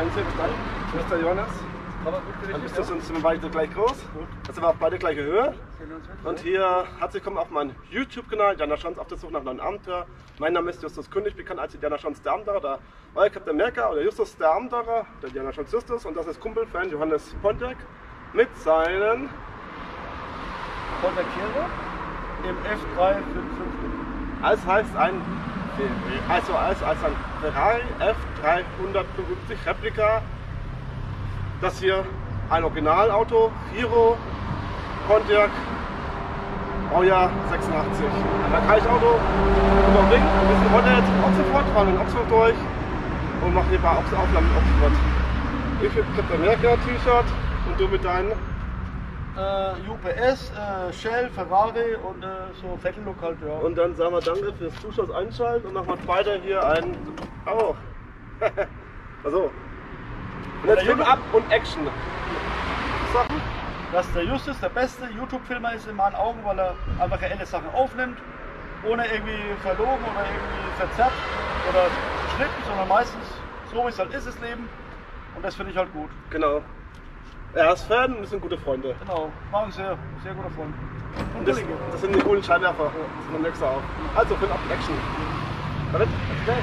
Bis dann. Mr. Jonas. Dann bist du uns sind wir beide gleich groß. Dann sind wir auch beide gleiche Höhe. Und hier herzlich willkommen auf meinen YouTube-Kanal, Jana Schanz auf der Suche nach neuen Abenteuer. Mein Name ist Justus König, bekannt als Jana Schanz der Abenteurer, der euer Captain America oder Justus der Abenteurer, der Jana Schanz Justus. Und das ist Kumpelfan Johannes Pontiac mit seinen Pontiac im F355. als heißt ein also als, als ein Ferrari F355 Replika. Das hier ein Originalauto, Giro Pontiac Baujahr 86. Ein Vergleichsauto über Ring. Wir sind heute jetzt in Oxford, fahren in Oxford durch und machen hier ein paar Aufnahmen in Oxford. Ich mit Captain America T-Shirt und du mit deinen Äh, UPS, äh, Shell, Ferrari und äh, so Vettel-Look halt, ja. Und dann sagen wir Danke fürs Zuschauen einschalten und machen wir weiter hier ein. Oh. also. Und jetzt Film ab und Action. Sachen. Dass der Justus der beste YouTube-Filmer ist in meinen Augen, weil er einfach reelle Sachen aufnimmt, ohne irgendwie verlogen oder irgendwie verzerrt oder geschnitten, sondern meistens so wie es halt ist, das Leben. Und das finde ich halt gut. Genau. Er ist Fan und wir sind gute Freunde. Genau, war ein sehr, sehr guter Freund. Und das, das sind die coolen Scheinwerfer. Das ist mein nächster auch. Also, Film ab Action. Damit, okay.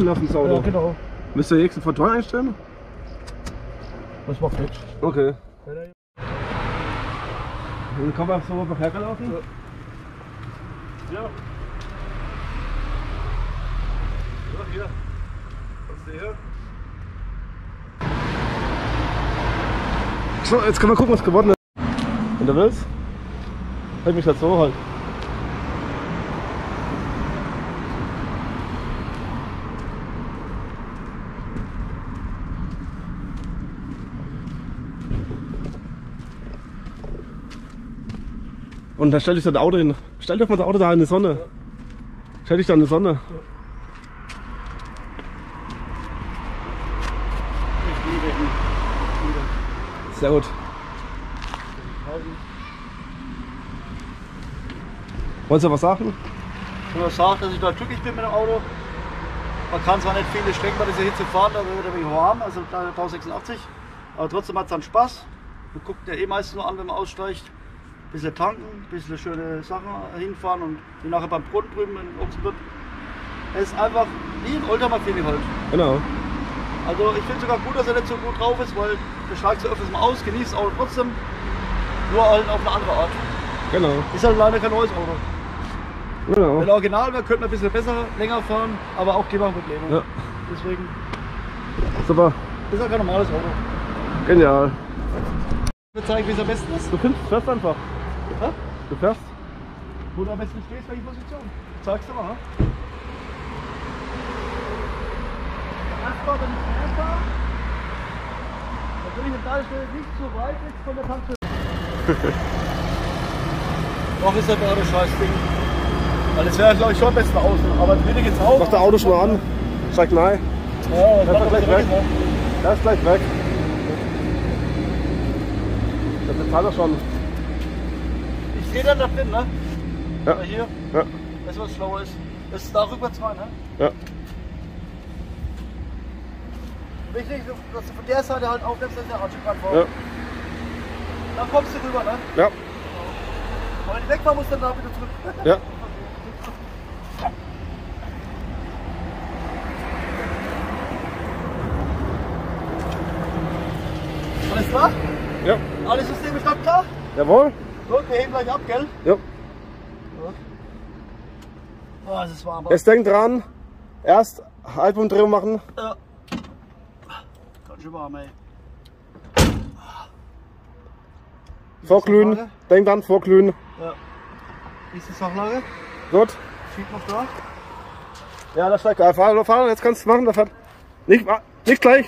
Abkühlen lassen, das Auto. Ja, genau. Müsst ihr jetzt von teuer einstellen? Das war fetch. Okay. Dann kommen wir so einfach hergelaufen. Ja. So, hier. Kannst du hier? So, jetzt können wir gucken, was geworden ist. Wenn du willst. Halt mich so halt. Und dann stell dich dein Auto hin. Stell doch mal das Auto da in die Sonne. Stell dich da in die Sonne. Ich liebe ihn. Sehr gut. Wolltest du was sagen? Ich muss sagen, dass ich da glücklich bin mit dem Auto. Man kann zwar nicht viele Strecken bei dieser Hitze fahren, da wird er warm, also 1086. Aber trotzdem hat es dann Spaß. Man guckt ja eh meistens nur an, wenn man aussteigt. Ein bisschen tanken, ein bisschen schöne Sachen hinfahren und wie nachher beim Brunnen drüben in Ochsenburg. Es ist einfach wie ein Oldtimer-Feeling halt. Genau. Also ich finde sogar gut, dass er nicht so gut drauf ist, weil der steigt so öfters mal aus, genießt Auto trotzdem. Nur halt auf eine andere Art. Genau. Ist halt leider kein neues Auto. Genau. Wenn Original wäre, könnte man ein bisschen besser, länger fahren, aber auch Probleme. Ja. Deswegen Super. ist er kein normales Auto. Genial. Ich will zeigen, wie es am besten ist. Du findest, fährst einfach. Ja? Du fährst. Wo du am besten stehst, welche Position. Zeigst du mal. ha? Erstmal, wenn ich zuerst war, natürlich an der Stelle nicht so weit weg von der Tankstelle. Doch ist das gerade scheiß Ding. Weil das wäre, glaube ich, schon am besten außen. Aber bitte geht's auch. Mach das Auto schon mal an. Steig nein. Ja, das macht doch gleich weg. ne? Der ist gleich weg. Das bezahlt er schon. Dann da drin, ne? Ja. Aber hier, Ja. weißt du, was schlauer ist? Das ist da rückwärts rein, ne? Ja. Wichtig, dass du von der Seite halt aufnimmst, dass der gerade vor. Ja. Dann kommst du rüber, ne? Ja. Aber wenn ich wegfahren muss, dann da wieder zurück. Ja. Alles klar? Ja. Alle Systeme stand klar? Jawohl. Gut, wir heben gleich ab, gell? Ja. Oh, es ist warm. Jetzt denk dran. Erst Halbumdrehung machen. Ja. Ganz schön warm, ey. Vorglühen. Denk dran, vorglühen. Ja. Wie ist die Sachlage? Gut. Sieht noch da? Ja, das steigt. Äh, fahr, fahr, jetzt kannst du machen. Das hat nicht, nicht gleich.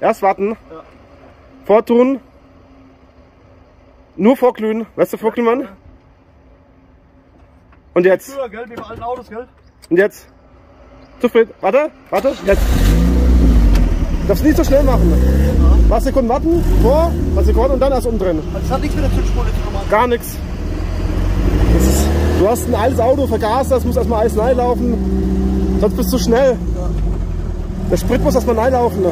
Erst warten. Ja. Vortun. Nur vorglühen. Weißt du, vorglühen, Mann? Und jetzt. Früher, gell? Wie bei alten Autos, gell? Und jetzt. Zu spät. Warte, warte. Jetzt. Du darfst nicht so schnell machen. Ein paar Sekunden warten. Vor, ein paar Sekunden und dann erst umdrehen. Also, das hat nichts mit der Zündspule zu tun. Gar nichts. Ist, du hast ein altes Auto, Vergaser, das muss erstmal alles reinlaufen. Sonst bist du schnell. Der Sprit muss erstmal reinlaufen.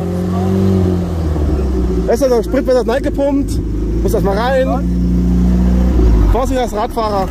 Weißt du, der Sprit wird erst reingepumpt, muss erstmal rein. Vorsicht als Radfahrer.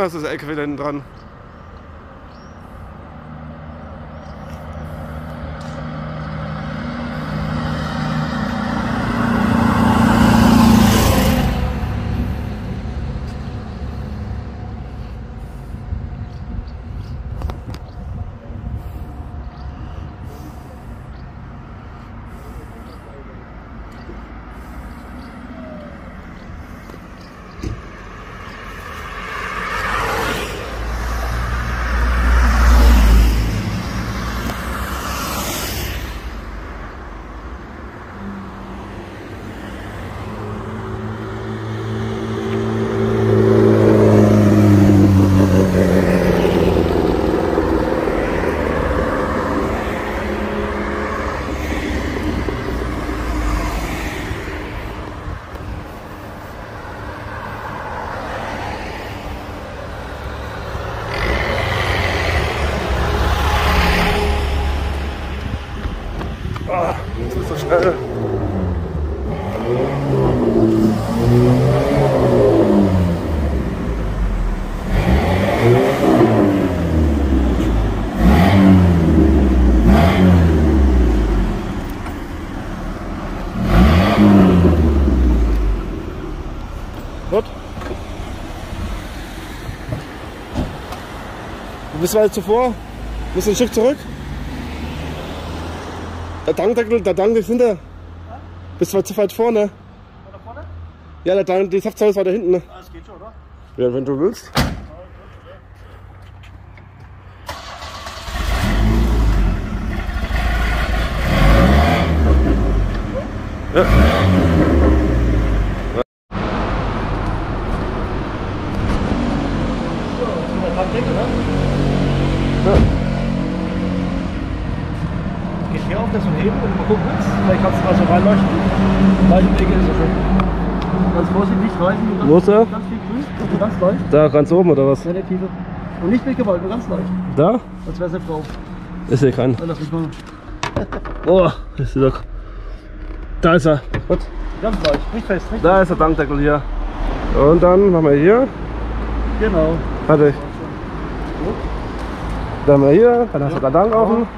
Das ist der LKW hinten dran. Äh. Gut. Weit zuvor, bis ein Stück zurück. Der Tankdeckel, der Tank ist hinter. Bist weit zu weit vorne. Oder vorne? Ja, der Tank, die Zapfzelle ist weiter hinten. ne? Ah, das geht schon, oder? Ja, wenn du willst. Der Tankdeckel, ne? Ja. Geht hier auf, das und heben, wenn du mal gucken willst. Vielleicht kannst du mal so reinleuchten. Leichenwege ist so schön. Ganz vorsichtig, nicht rein. nur ganz- Wo ist er? Ganz viel grün, nur ganz leicht. Da ganz oben oder was? Ja, der Tiefe. Und nicht mit Gewalt, nur ganz leicht. Da? Als wäre es eine Frau. Ist hier kein. Dann lass mich mal. Oh, ist sie doch. Da ist er. Gut. Ganz leicht, nicht fest, nicht? Da ist der Tankdeckel hier. Und dann machen wir hier. Genau. Fertig. Dann haben wir hier, dann hast du den Tank offen.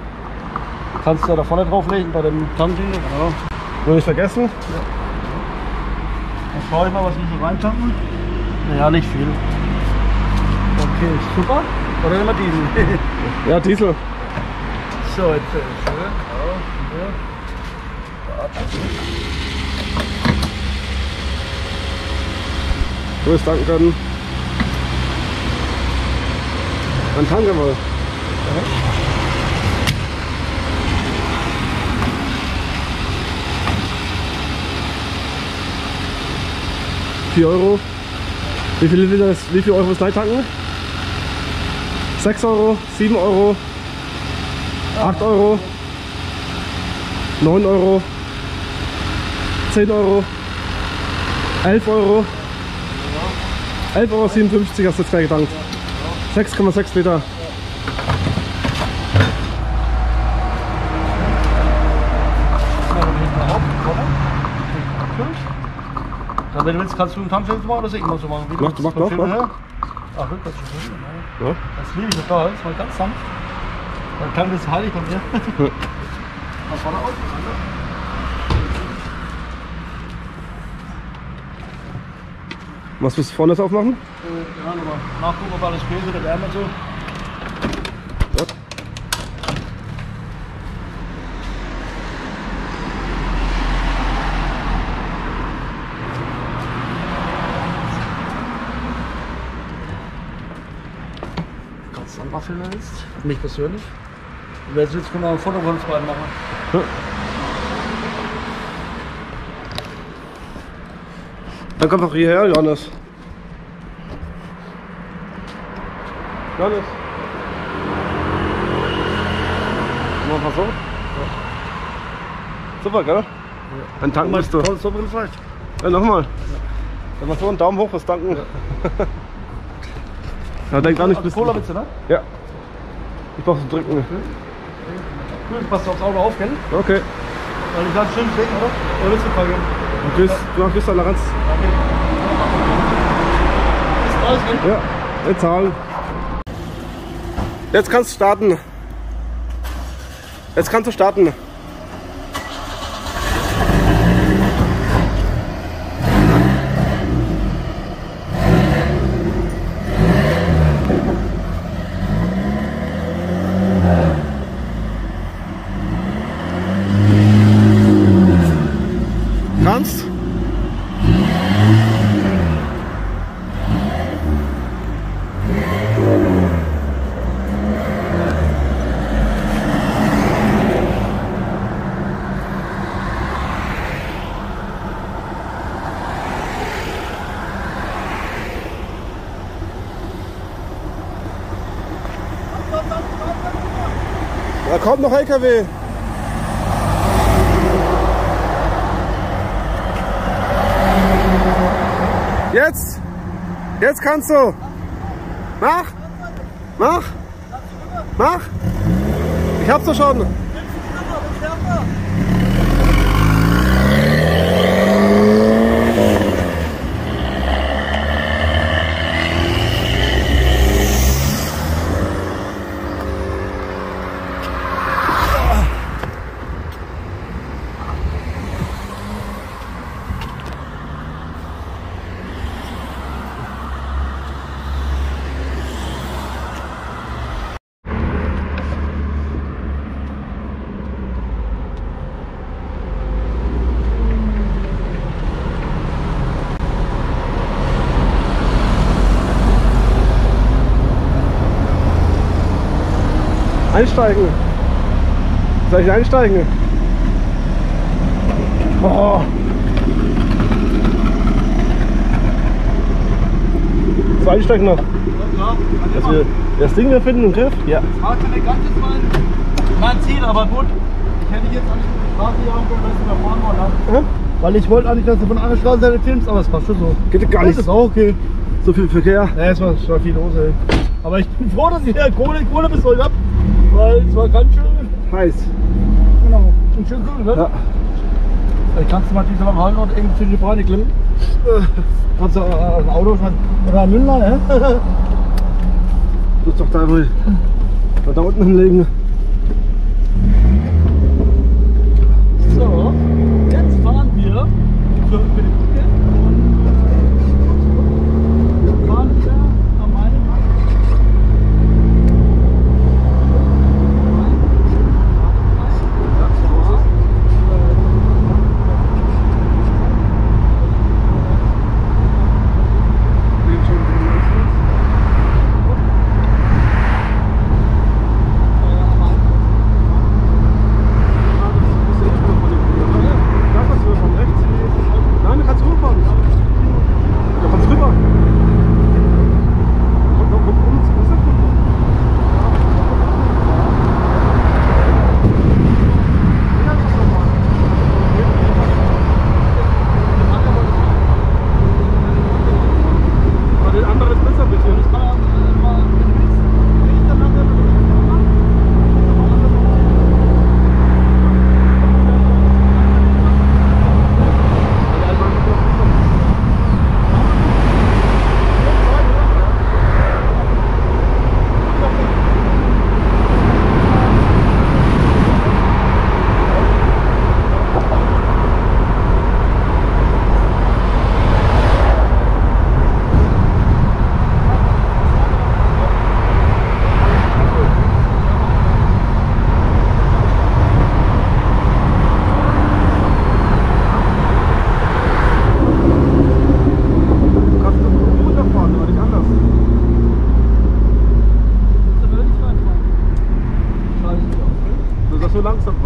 Kannst du da vorne drauflegen bei dem Tankding. Genau. Nur nicht vergessen. Dann schaue ich mal, was wir so reintanken. Naja, nicht viel. Okay, super. Oder nehmen wir diesen? Ja, Diesel. so, jetzt ist schön. Auf, hier. Du willst tanken können. Dann tanken wir. Vier Euro. Wie viel, Liter ist, wie viel Euro ist tanken? 6 Euro, 7 Euro, 8 Euro, 9 Euro, 10 Euro, 11 Euro. 11,57 Euro hast du jetzt getankt. 6,6 Liter. Mal von hinten rauf, vorne. Fünf. Dann, wenn du willst, kannst du einen Tankstellen machen oder soll ich mal so machen? Wie du Mach, willst. mach, mach, mach. Ach, das du schon filmen, ja. Das liebe ich total, das war ganz sanft. Dann kann das heilig von mir. Mal vorne auf. Was willst du vorne jetzt aufmachen? Äh, Ja, nochmal nachgucken, ob alles geht, der Wärme so. Ja. Du willst? Mich persönlich. Du jetzt können wir ein Foto von uns beiden machen. Ja. Dann kommt doch hierher, Johannes. Johannes. Machen wir so? Super, gell? Dann tanken bist du. Komm, so drin vielleicht. Ja, nochmal. Dann mach so einen Daumen hoch fürs Tanken. Ja, denk gar nicht bis. Cola du, ne? Ja. Ich brauch zu drücken. Cool, passt aufs Auto auf, gell? Okay. Weil ich ganz schön stehen, oder? Oder willst du vergehen? Du bist, du bist an der Ranz. Ist alles, gell? Ja, jetzt zahlen. Jetzt kannst du starten. Jetzt kannst du starten. Kannst? Da kommt noch LKW. Jetzt! Jetzt kannst du! Mach! Mach! Mach! Ich hab's doch schon! Einsteigen. Soll ich einsteigen? Oh. So einsteigen noch. Ja. Dass wir das Ding wir finden im Griff? Ja. war keine ganz jetzt mein, Ziel, aber gut. Ich hätte jetzt eigentlich die Straße hier können, dass du da fahren wollen. Weil ich wollte eigentlich, dass du von einer Straßenseite filmst, aber es passt schon so. Geht gar Das nicht. ist auch okay. So viel Verkehr. Ja, es war, war viel los, ey. Aber ich bin froh, dass ich ja Kohle, Kohle bis heute. Weil es war ganz schön. Heiß. Genau. Und schön kühl, ne? Ja. Vielleicht kannst du mal diese Hallen und irgendwie zwischen die Beine klimmen. Äh, Kannst du äh, ein Auto schmeißen. Oder ein Mündler, ne? Du musst doch da wohl da unten hinlegen. Langsam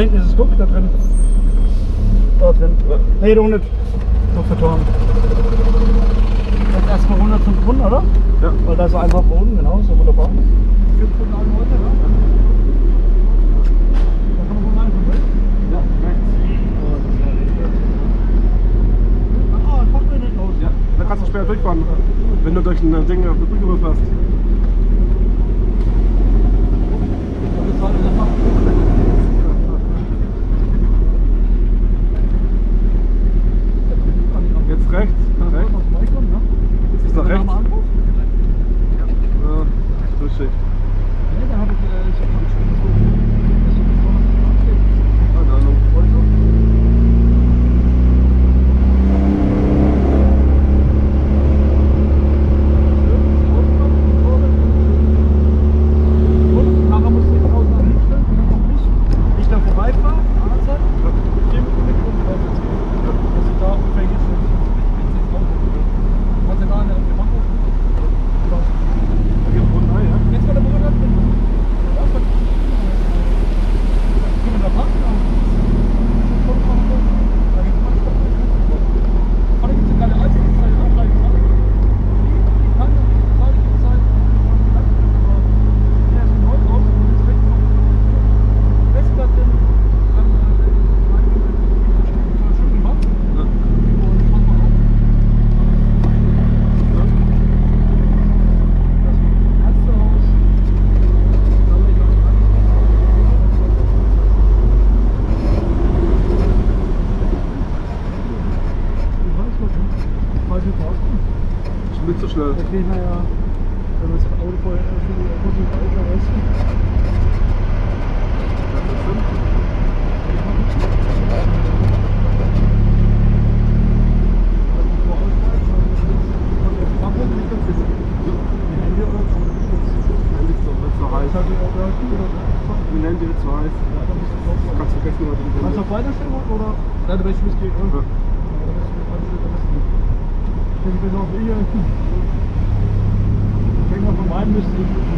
hinten ist es, guck, da drin. Da drin. Nee, doch nicht. Doch vertorben. Jetzt erstmal runter zum Brunnen, oder? Ja. Weil da ist einfach Boden, genau, so wunderbar. Gibt es einen heute, ja? Da kann man wohl rein, oder? Ja, rechts. Oh, das ist ja richtig. Ah, fahr mir nicht los. Ja, da kannst du später durchfahren, wenn du durch ein Ding auf die Brücke rüberfährst. Das ist halt in der Fach- Jetzt rechts, Kann man rechts. noch vorbeikommen, ne? Jetzt ist nach Dann rechts. haben wir Anruf? Ja, Durchsicht. Nee, da habe ich, äh, ich hab schon so, das ist so, das Keine Ahnung. Und nachher musst du jetzt draußen an hinstellen, und dann noch nicht. Ich da vorbeifahre, auf der anderen Seite, vier Minuten mit und drauf jetzt gehen. Dass du da ungefähr hier schon wenn es Auto Kannst du da eine wir machen das. Da geht ein Brunnen rein, ja? Jetzt war der Bruder da drin. Ja, was? Können wir da parken? Da geht's mal stoppen. Oh, da gibt's eine geile Eisdienstleitung, auch gleich dran. Die kann ja nicht Seite die Zeit. Ja, ist ein Holz aus und ist rechts noch Festplatte. Dann äh, schön gemacht. Ja. Und machen wir auch. Das Ärztehaus. Da will ich auch Ich weiß was nicht. Falsche Tasten. Ist nicht so schnell. Da kriegen wir ja, wenn wir das Auto vorher schon wieder kurz du. Das ist Sinn. Nein, wird zu heiß. Kannst vergessen, was du Kannst du auf weiterstellen oder? Nein, da möchte ich mitgehen. Ja. Ich bin noch hier. Ich denke mal, von meinem müsste ich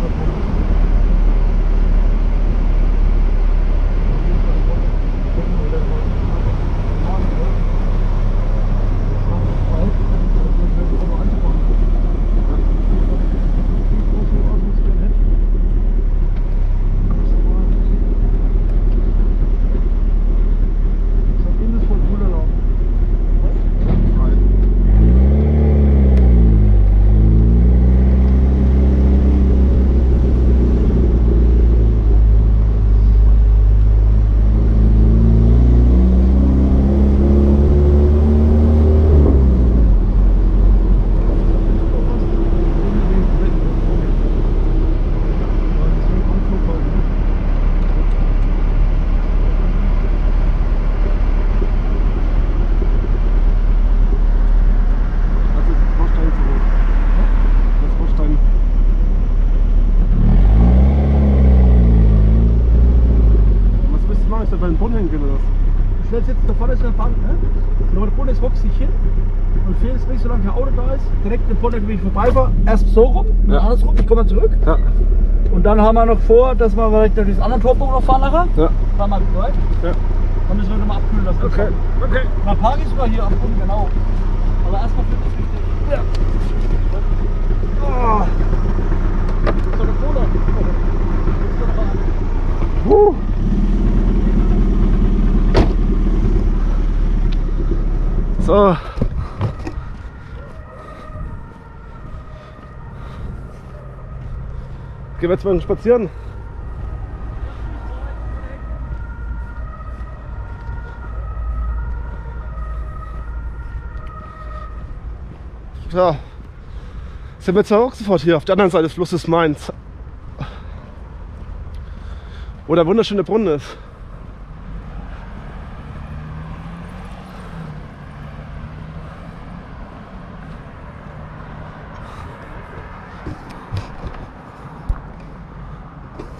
andersrum, ich komme zurück. Ja. Und dann haben wir noch vor, dass wir vielleicht durch das andere Torbogen noch fahren nachher. Ja. Fahren wir bereit. Ja. Dann müssen wir nochmal abkühlen lassen. Okay. Okay. Und dann parke ich sogar hier am Boden, genau. Aber erstmal für das wichtig. Ja. Oh. Ist doch eine Cola. Huh. So. Gehen wir jetzt mal spazieren? Ja. Sind wir jetzt auch sofort hier auf der anderen Seite des Flusses Mainz. Wo der wunderschöne Brunnen ist.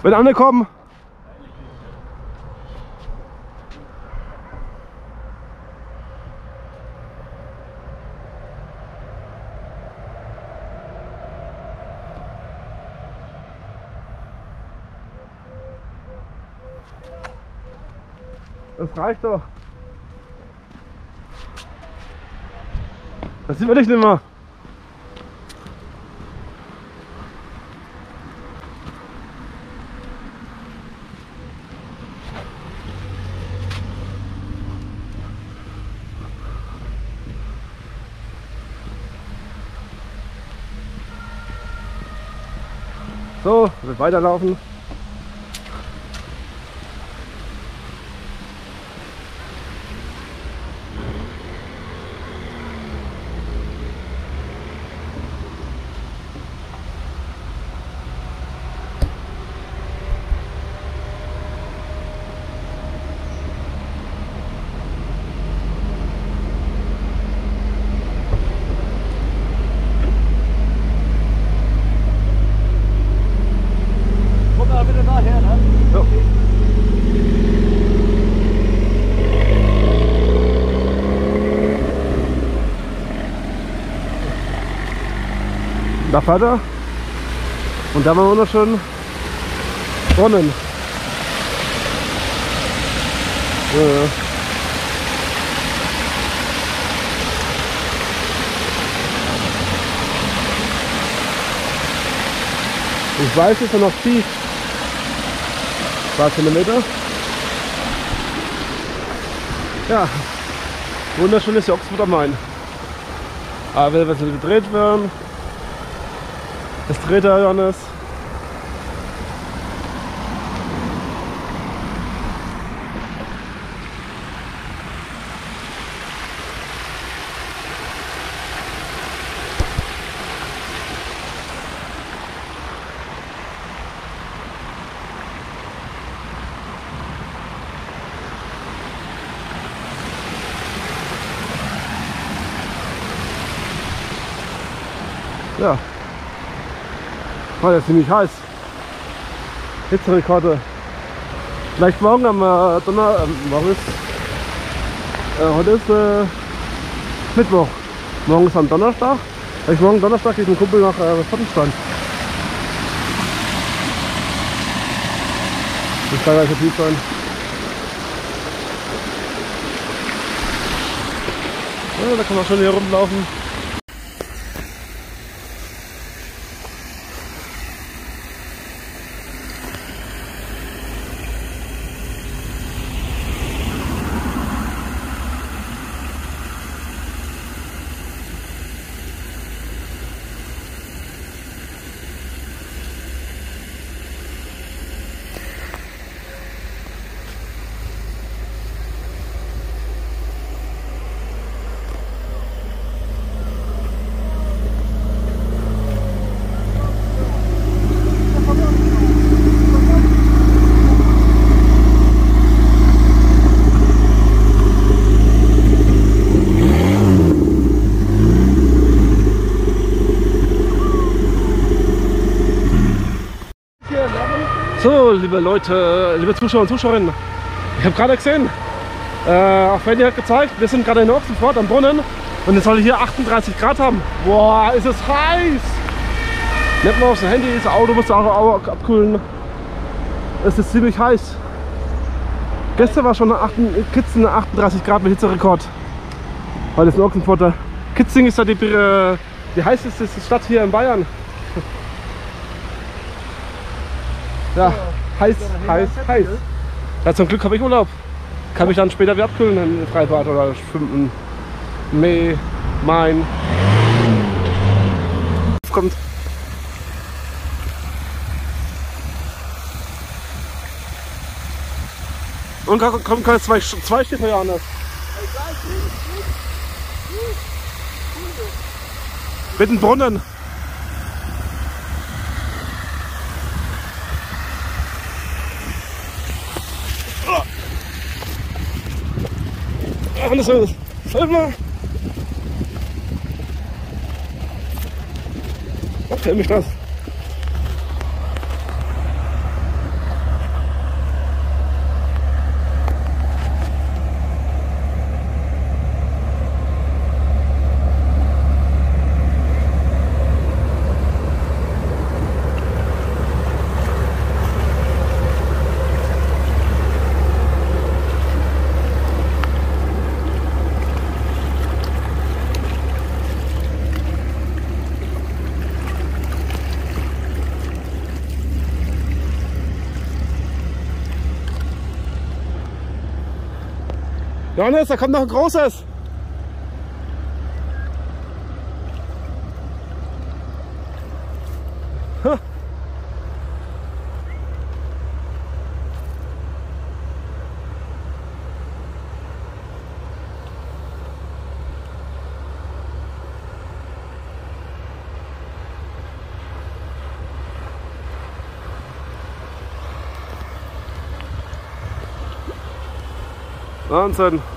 Wenn andere kommen. Das reicht doch. Das man dich nicht mehr. So, weiterlaufen. Da fährt er. Und da war wunderschön Brunnen. Ja, ja. Ich weiß, dass er noch tief. Zwei Kilometer. Ja, wunderschön ist die Oxford am Main. Aber ein bisschen gedreht werden. Der Johannes. Ja. Ja ziemlich heiß. Hitzerekorde. Vielleicht morgen am äh, Donner. Äh, morgen ist. Äh, heute ist äh, Mittwoch. Morgen ist am Donnerstag. Vielleicht morgen Donnerstag geht ein Kumpel nach äh. Das kann gleich Typ sein. Ja, da kann man schon hier rumlaufen. Liebe Leute, liebe Zuschauer und Zuschauerinnen, ich habe gerade gesehen, äh, auf Handy hat gezeigt, wir sind gerade in Ochsenfurt am Brunnen und es soll hier 38 Grad haben. Boah, ist es heiß! Nicht mal aufs Handy, das Auto muss auch, auch abkühlen. Es ist ziemlich heiß. Gestern war schon eine 8, Kitzen 38 Grad mit Hitzerekord. Heute ist ein Ochsenfurter. Kitzing ist ja die, äh, die heißeste Stadt hier in Bayern. Ja, heiß, heiß, heiß. Ja, zum Glück habe ich Urlaub. Kann mich dann später wieder abkühlen im Freibad oder schwimmen. Mee, Main. Kommt. Und kommen komm, komm, zwei, zwei Schiffe ja anders. Mit dem Brunnen. Alles so. Filme. Ach, film mich das. Johannes, da kommt noch ein großes. Wahnsinn.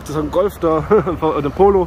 Auch das ein Golf da, ein Polo.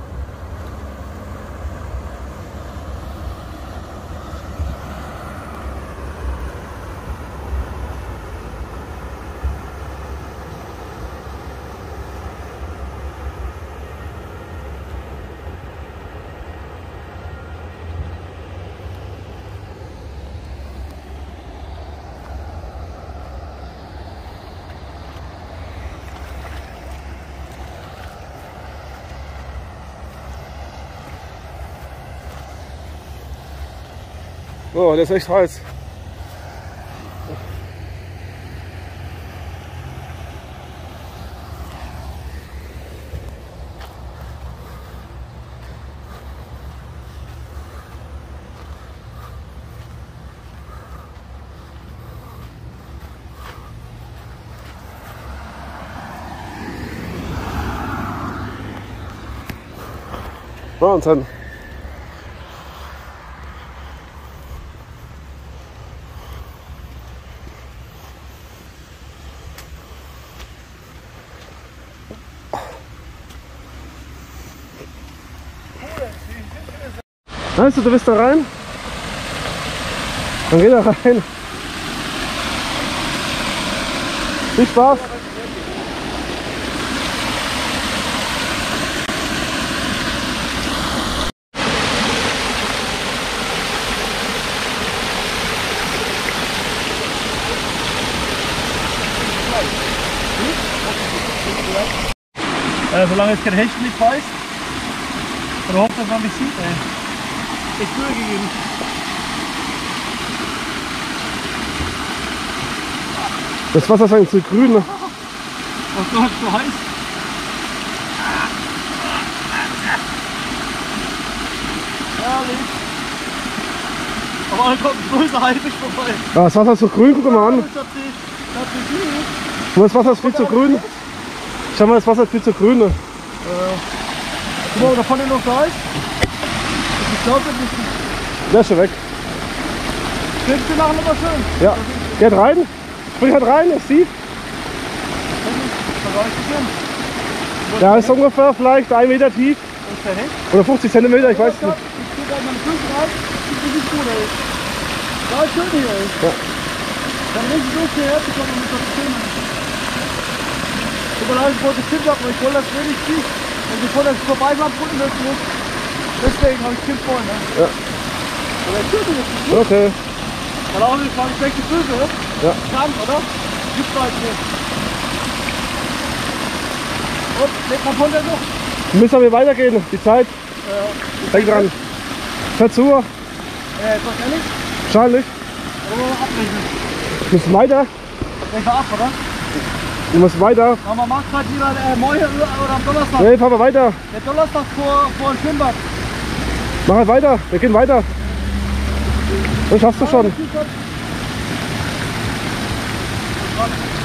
Oh, der ist echt heiß. Wahnsinn. Meinst du, du bist da rein? Dann geh da rein. Viel Spaß. Äh, solange jetzt kein Hecht nicht beißt, oder hofft, dass man mich sieht, ey. Echt Mühe gegeben. Das Wasser ist eigentlich zu grün. ne? Oh Gott, so heiß. Herrlich. Aber dann kommt ein größer Haifisch vorbei. Ja, das Wasser ist zu grün, guck mal an. Das Wasser ist viel zu grün. Schau mal, das Wasser ist viel zu grün. ne? Guck mal, da vorne noch da ist. Ich glaube, das ist Der ist schon weg. Filmst du nachher nochmal schön. Ja. Geht rein. Spring halt rein, ich sieh. Vergleich dich hin. Der ist ungefähr vielleicht ein Meter tief. Ist? Oder 50 Zentimeter, ich weiß nicht. Ich. Sieht. Ja, ist schön hier. ey. Ja. Dann richtig los hierher zu kommen und mit das Film. Guck mal, da hab ich wollte aber ich wollte das wenig tief. Und bevor das vorbeifahren, unten ist muss. Deswegen habe ich Kind voll, ne? Ja. Aber der Kind ist gut. Okay. Weil auch nicht, ich schlechte Füße, ne? Ja. Krank, oder? Gibt's halt nicht. Und, legt man von der? Wir müssen aber weitergehen. Die Zeit. Ja. Denk dran. Hört zu. Äh? Wahrscheinlich. Wir mal abrechnen? Wir müssen weiter. Rechnen wir ab, oder? Wir müssen weiter. Aber macht halt lieber äh, morgen oder am Donnerstag. Nee, fahren wir weiter. Der Donnerstag vor, vor dem Schwimmbad. Mach halt weiter. Wir gehen weiter. Das schaffst du schon.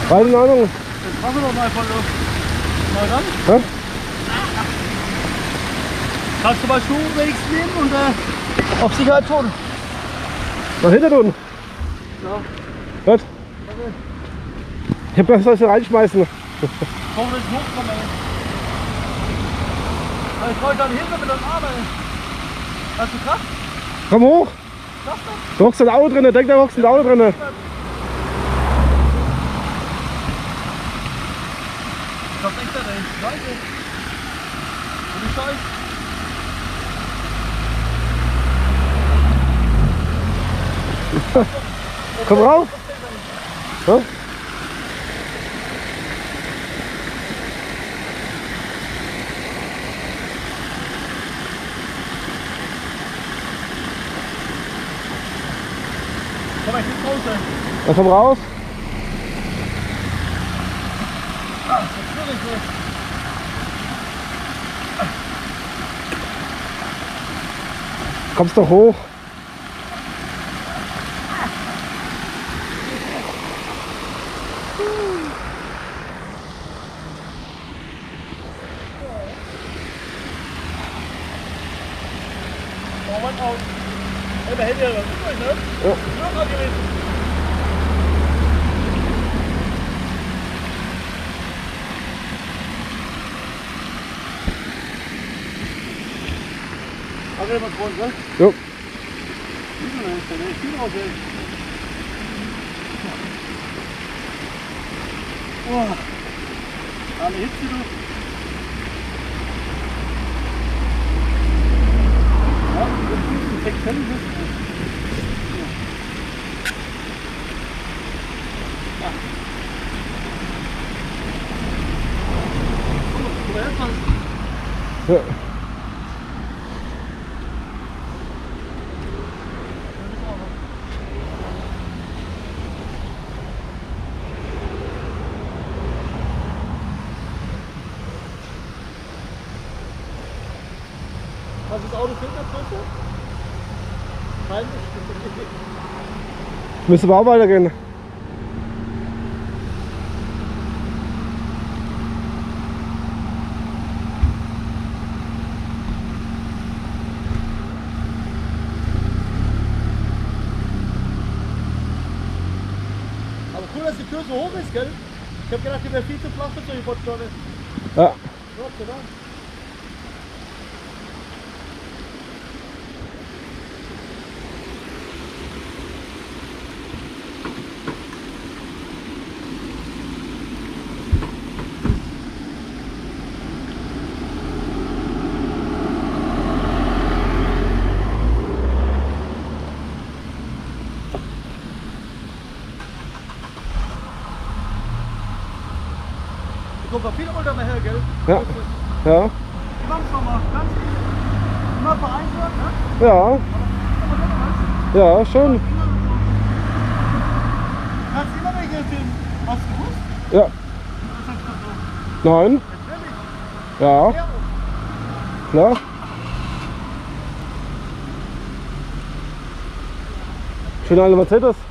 Keine Ahnung. Jetzt machen wir doch mal von Luft. Mal dann. Hä? Kannst du mal Schuhe wenigstens nehmen und äh, auf Sicherheit tun. Nach hinten tun. Ja. Gut. Ich hab das soll ich reinschmeißen. Komm, das ist hochkommen, ich wollte dann hinter mit den Armen, ey. Hast du Kraft? Komm hoch. Da hockst ein Auto drin, denk da hockst ein Auto drin. Ich hab echt da ey. Scheiße. Ohne Scheiß. Komm rauf. Ja? Komm, ich bin Pause. Dann komm raus. Kommst doch hoch. Oh Mann, auf. Ey, der hält ja was übrig, ne? Ja. Nur mal gewesen. Ach, der was wollen, ne? Jo. Wieso denn? Da ist viel raus, ey. Boah. Alle Hitze, du. Ja, das ist ein sechs Cent. Ja. Was ist Auto Filtergröße? Peinlich. Müssen wir auch weitergehen. Aber cool, dass die Tür so hoch ist, gell? Ich hab gedacht, die wäre viel zu flach für solche Bordsteine. Ja. Ja, genau. Da kommt noch viel runter nachher, gell? Ja. Ja. Ich mach's nochmal. Ganz immer vereinfacht, ne? Ja. Aber weißt Ja, schön. Kannst du immer welche filmen? Hast du gewusst? Ja. Nein. Ja. klar. Schöne alte Mercedes.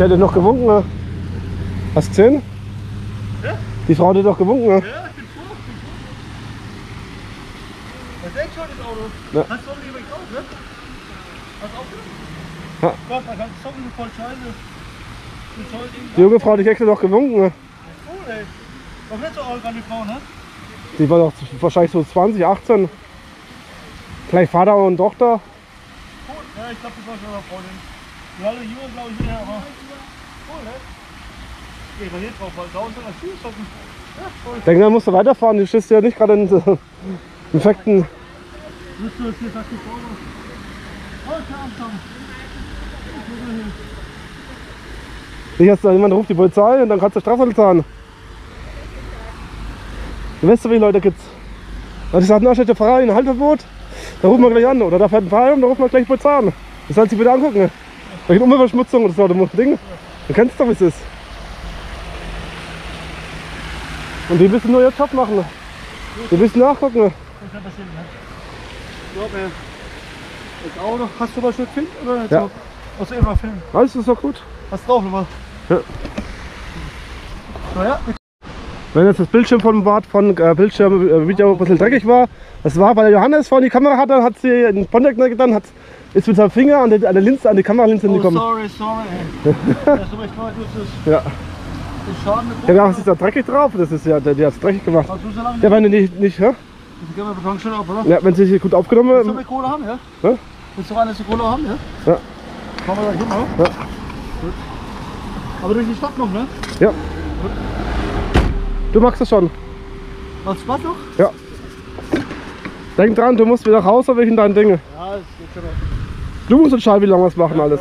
Der hat noch gewunken. ne? Hast du gesehen? Ja? Die Frau hat doch gewunken. ne? Ja, ich bin froh. ich bin froh. Das ist echt schon das Auto. Ja. Hast du übrigens auch, ne? Hast du auch? Ja. Gott, man kann zocken, ist voll scheiße. Ding. Die junge Frau hat dich extra noch gewunken. ne? Cool, ey. Was willst du auch an die Frau, ne? Die war doch wahrscheinlich so 20, 18. Vielleicht Vater und Tochter. Cool. Ja, ich glaube, das war schon eine Freundin. Die alle jung, glaube ich, wieder, aber. Cool, ne? Geh mal hier drauf, weil da unten das Schuh zocken. Ja, cool. Ich denke, dann musst du weiterfahren. Du stehst ja nicht gerade in so infekten. Willst du das hier, sagt die klar, Nicht, dass da jemand ruft die Polizei und dann kannst du Strafe zahlen. Du weißt doch, wie Leute gibt's. Wenn ich sage, na, steht der Fahrer in Halteverbot, dann rufen wir gleich an. Oder da fährt ein Fahrer und dann rufen wir gleich Polizei an. Das soll sich bitte angucken. Ne? Da geht Umweltverschmutzung so, das ist ein Ding. Du kennst doch, wie es ist. Und die müssen nur ihren Job machen. Die müssen nachgucken. ne? Das kann passieren, ne? So. Das Auto. Hast du mal schon gefilmt? Oder Ja. Hast du immer filmen? Alles ist doch gut. Hast du drauf nochmal? Ja. So, ja. Wenn jetzt das Bildschirm von von äh, Bildschirm äh, Video ein bisschen dreckig war, das war, weil der Johannes vorhin die Kamera hatte, hat sie einen Pontiac getan, hat ist mit seinem Finger an, die, an der Linse, an die Kameralinse Oh, gekommen. sorry, sorry. Das ist aber echt leid, du bist Ja. Ja, da ist da dreckig drauf, das ist ja, der, der hat's dreckig gemacht. Du? Ja, wenn du nicht, nicht, hä? Ab, oder? Ja, wenn sie sich gut Willst du aufgenommen, eine Kohle haben, ja? Ja. Willst du eine Kohle haben, ja? Ja. Fahren wir da hin, oder? Ja. Gut. Aber durch die Stadt noch, ne? ja. Du magst das schon. Macht's Spaß noch? Ja. Denk dran, du musst wieder raus wegen deinen Dinge. Ja, das geht schon noch. Du musst entscheiden, wie lange wir es machen alles.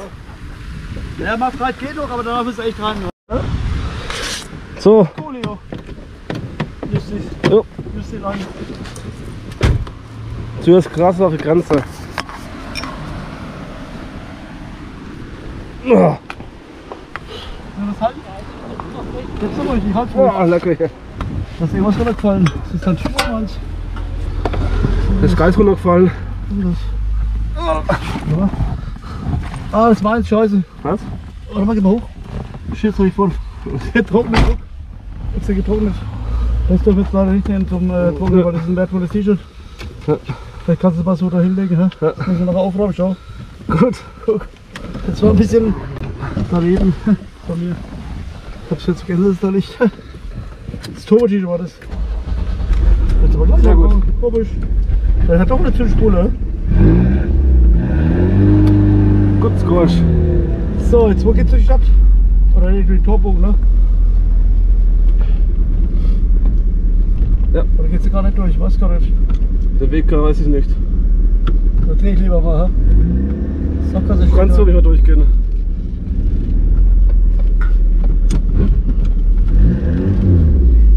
Ja, mal breit geht noch, aber danach bist du echt rein. Ne? So, Kohle, jo. Lustig. jo. Lustig rein. zuerst krass auf die Grenze. Oh, Ja, das halten. Jetzt aber ich halte oh, lecker. hier. Das ist irgendwas runtergefallen. Das ist dann Schuhe meins. Das ist Geist runtergefallen. Ja. Ah, das war jetzt scheiße. Was? Warte mal, geh mal hoch. Shit, soll ich voll. Getrocknet. guck. Ist ja getrocknet. Das darf jetzt leider nicht hin zum äh, Trocknen, weil das ist ein wertvolles T-Shirt. Ja. Vielleicht kannst du es mal so da hinlegen. hä? Ja. Muss ich nachher aufräumen, schau. Gut. Guck. Das war ein bisschen daneben von mir. Ich hab's jetzt vergessen, das ist da nicht. Das Turbo-T-Shirt war das. Jetzt aber gleich Sehr gut. Komisch. Der hat doch eine Zündspule. hä? Gut, Squash. So, jetzt wo geht's durch die Stadt? Oder durch den Torbogen, ne? Ja. Oder geht's da gar nicht durch? Ich weiß gar nicht. Der Weg weiß ich nicht. Da dreh ich lieber mal, hä? Sackgasse Du kannst so nicht mehr durchgehen.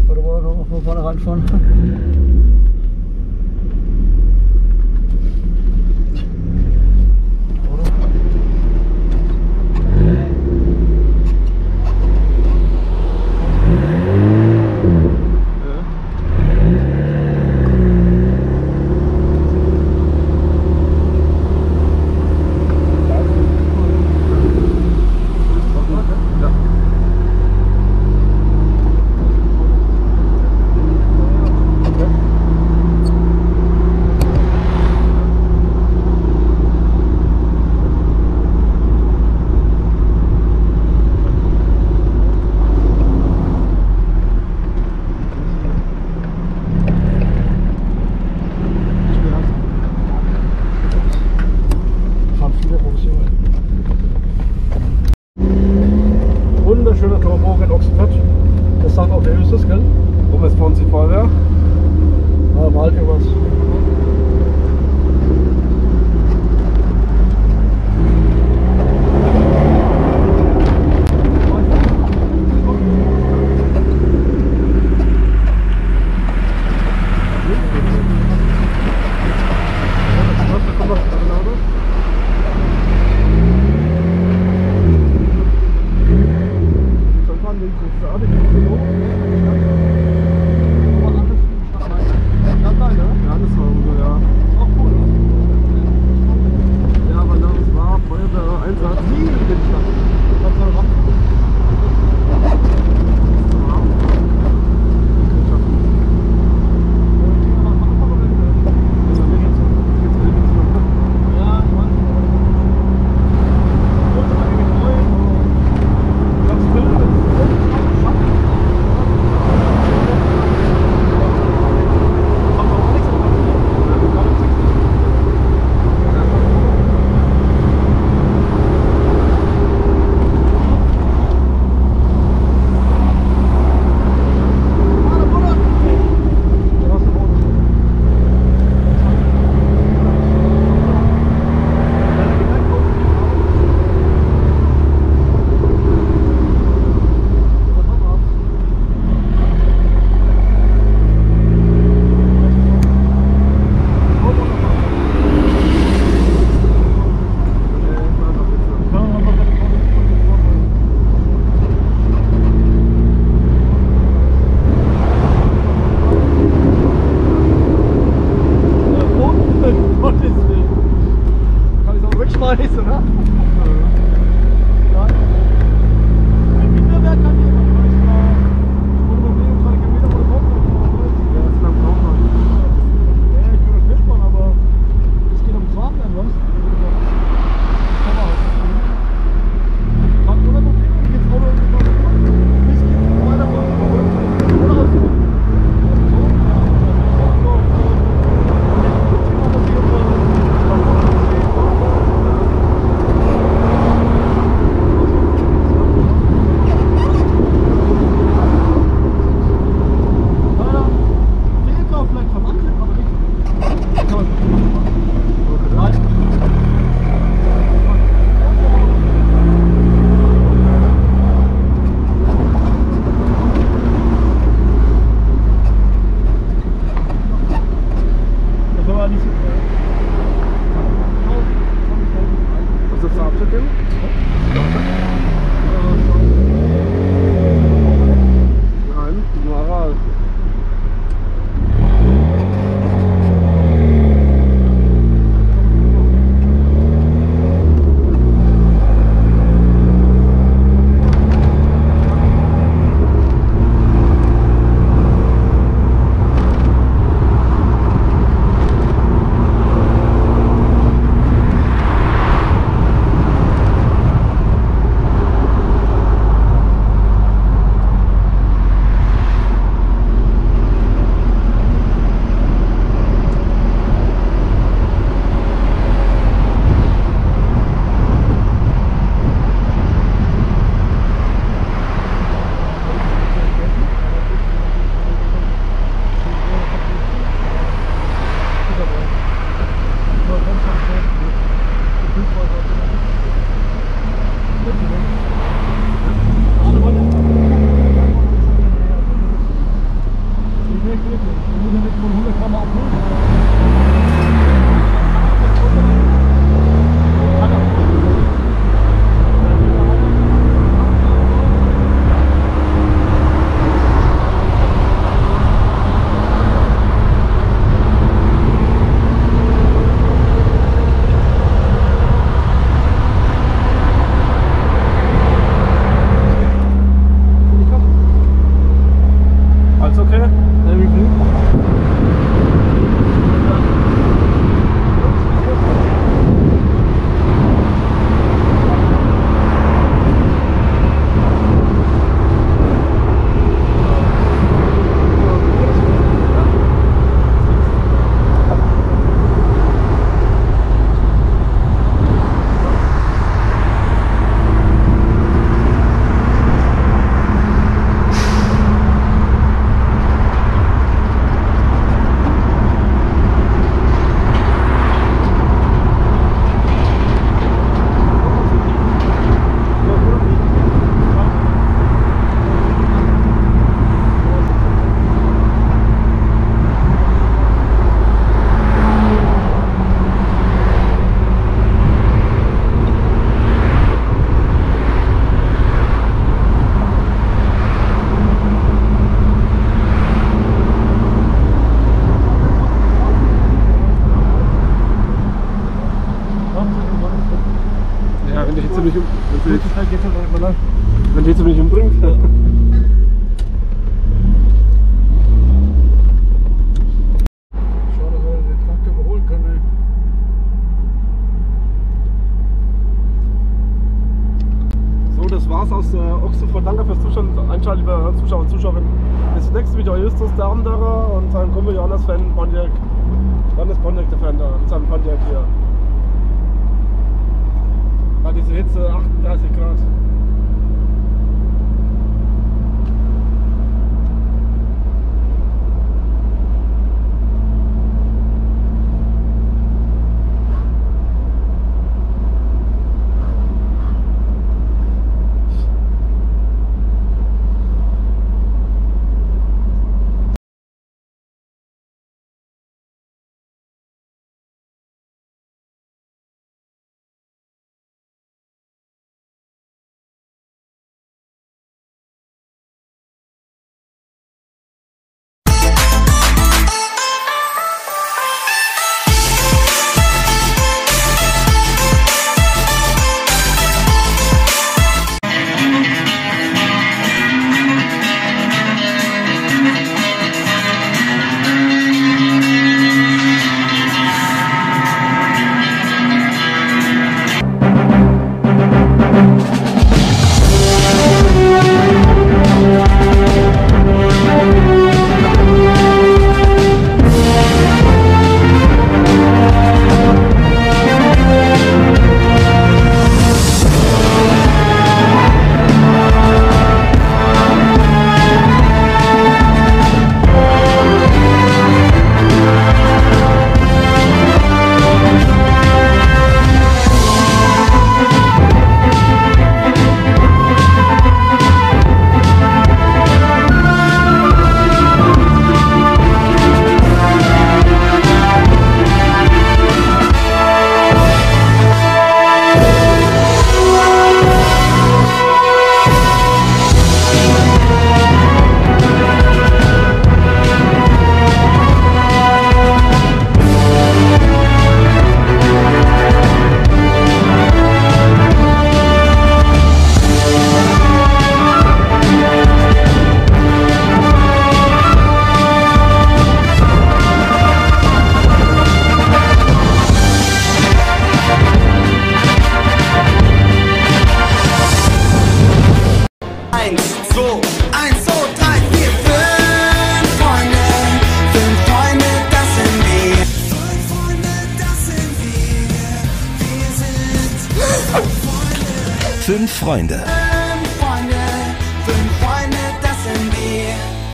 Oder wollen wir noch von vorne reinfahren? Thank you. Wenn die mich